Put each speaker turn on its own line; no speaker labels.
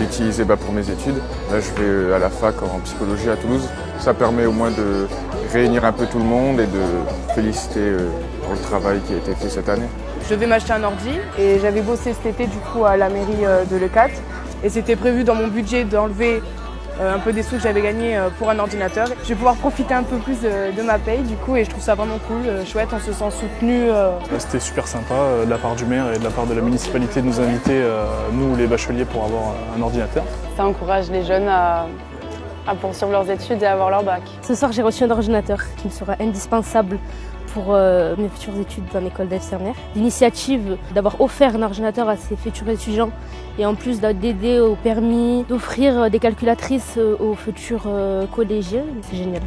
l'utiliser bah, pour mes études. Là, je vais à la fac en psychologie à Toulouse. Ça permet au moins de réunir un peu tout le monde et de féliciter pour le travail qui a été fait cette année.
Je vais m'acheter un ordi et j'avais bossé cet été du coup à la mairie de Lecate et c'était prévu dans mon budget d'enlever un peu des sous que j'avais gagnés pour un ordinateur. Je vais pouvoir profiter un peu plus de ma paye du coup et je trouve ça vraiment cool, chouette, on se sent soutenu.
C'était super sympa de la part du maire et de la part de la municipalité de nous inviter, nous les bacheliers, pour avoir un ordinateur.
Ça encourage les jeunes à, à poursuivre leurs études et avoir leur bac.
Ce soir j'ai reçu un ordinateur qui me sera indispensable pour euh, mes futures études dans l'école d'infirmière. L'initiative d'avoir offert un ordinateur à ces futurs étudiants et en plus d'aider au permis, d'offrir des calculatrices aux futurs collégiens, c'est génial.